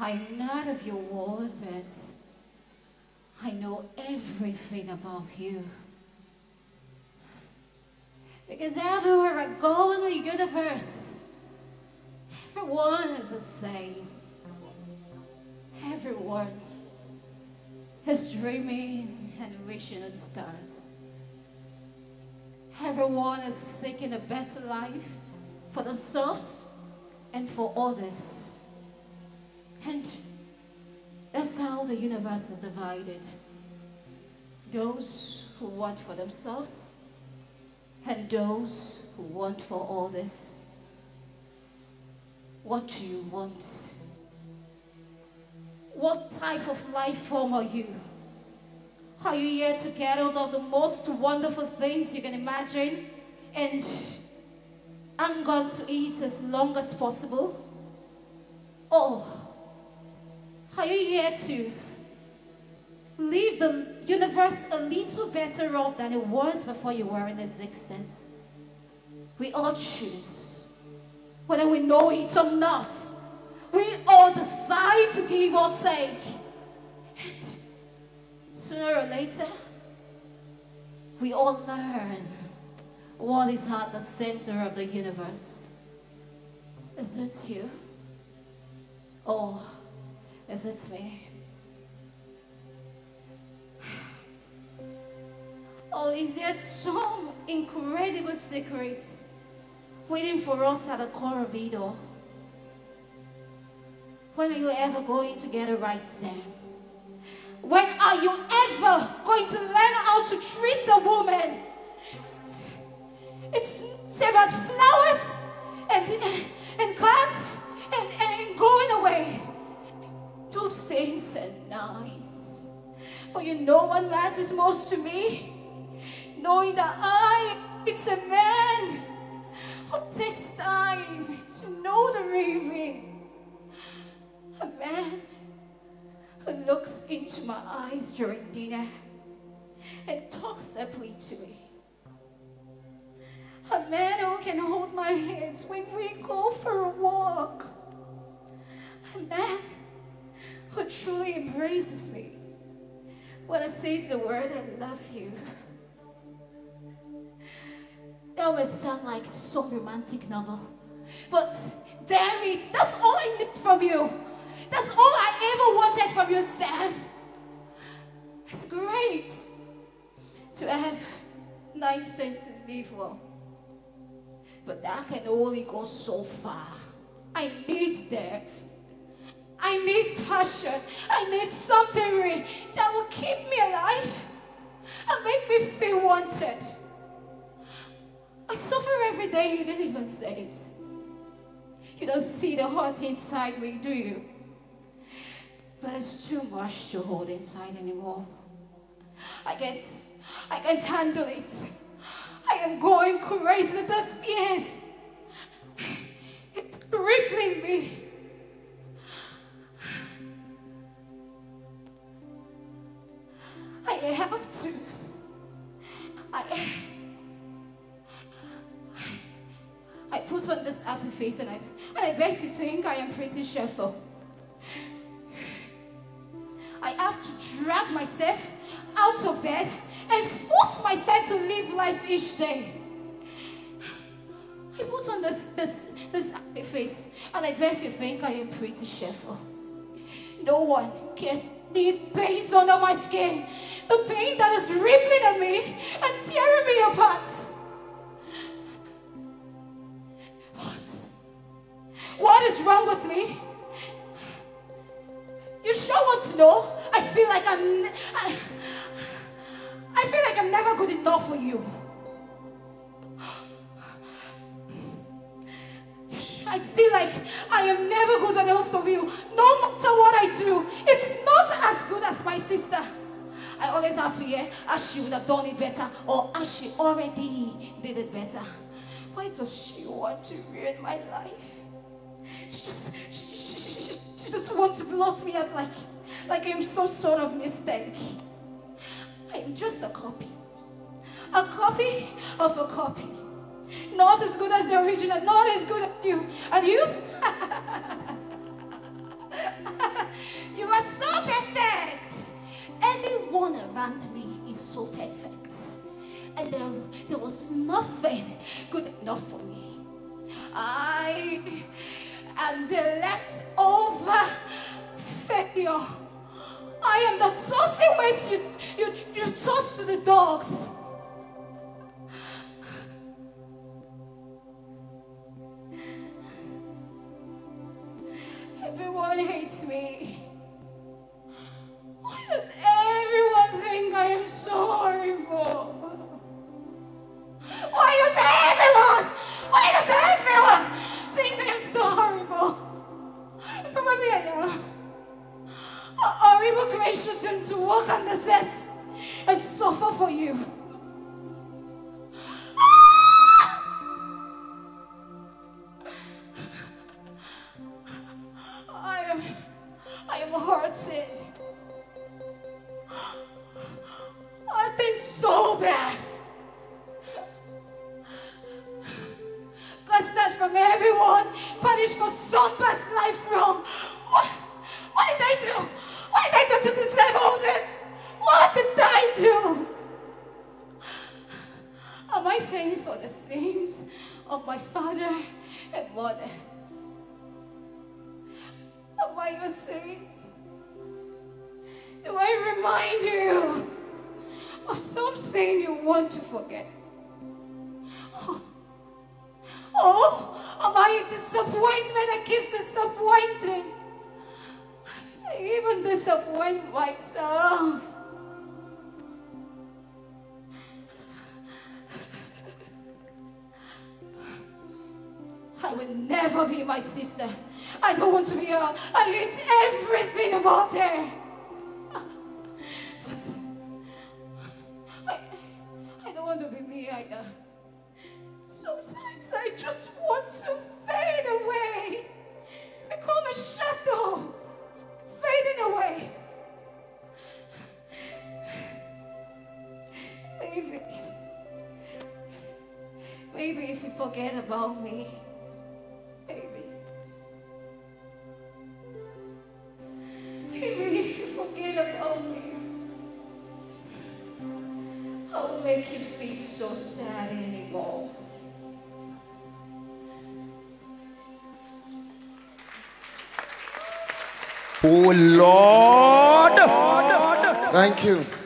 I'm not of your world, but I know everything about you. Because everywhere I go in the universe, everyone is the same. Everyone is dreaming and wishing on stars. Everyone is seeking a better life for themselves and for others. And that's how the universe is divided. Those who want for themselves and those who want for all this. What do you want? What type of life form are you? Are you here to get out of the most wonderful things you can imagine and hang on to it as long as possible? Or are you here to leave the universe a little better off than it was before you were in existence? We all choose, whether we know it or not. We all decide to give or take. And sooner or later, we all learn what is at the center of the universe. Is it you? Or is it me? Oh, is there some incredible secret waiting for us at the core of it all? When are you ever going to get it right, Sam? When are you ever going to learn how to treat a woman? It's, about flowers and, and cards are nice. But you know what matters most to me? Knowing that I, it's a man who takes time to know the real me. A man who looks into my eyes during dinner and talks simply to me. A man who can hold my hands when we go for a walk. Embraces me when I say the word I love you. That would sound like some romantic novel. But damn it, that's all I need from you. That's all I ever wanted from you, Sam. It's great to have nice things to live well. But that can only go so far. I need depth. I need passion. I need something that will keep me alive and make me feel wanted. I suffer every day, you didn't even say it. You don't see the heart inside me, do you? But it's too much to hold inside anymore. I can't, I can't handle it. I am going crazy. The fears, it's crippling me. I have to. I. I put on this happy face and I and I bet you think I am pretty cheerful. I have to drag myself out of bed and force myself to live life each day. I put on this this this happy face and I bet you think I am pretty cheerful. No one cares the pains under my skin, the pain that is rippling at me and tearing me apart. What? What is wrong with me? You sure want to know? I feel like I'm. I, I feel like I'm never good enough for you. Feel like I am never good enough for you. No matter what I do, it's not as good as my sister. I always have to hear as she would have done it better or as she already did it better. Why does she want to ruin my life? She just, she, she, she, she just wants to blot me out like, like I'm some sort of mistake. I'm just a copy. A copy of a copy. Not as good as the original, not as good as you. And you? You are so perfect. Everyone around me is so perfect. And there, there was nothing good enough for me. I am the leftover failure. I am that saucy waste you, you, you toss to the dogs. Creation to walk on the set and suffer for you. Ah! I am, I am hurted. I think so bad. For the sins of my father and mother? Am I your saint? Do I remind you of some sin you want to forget? Oh, oh am I a disappointment that keeps disappointing? I even disappoint myself. Will never be my sister. I don't want to be her. I hate everything about her. But I, I don't want to be me either. Sometimes I just want to fade away, become a shadow, fading away. Maybe, maybe if you forget about me, I won't make you feel so sad anymore. Oh Lord. Thank you.